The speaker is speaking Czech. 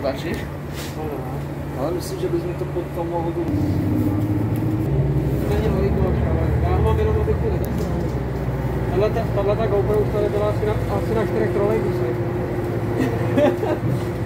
natáčíš? No, ale myslím, že bychom to potom mohli... Není velikoš, já mám jenom objektivy, Tahle ta, tahle ta GoPro už tady byla asi na, asi na čtyřech trolejbusech.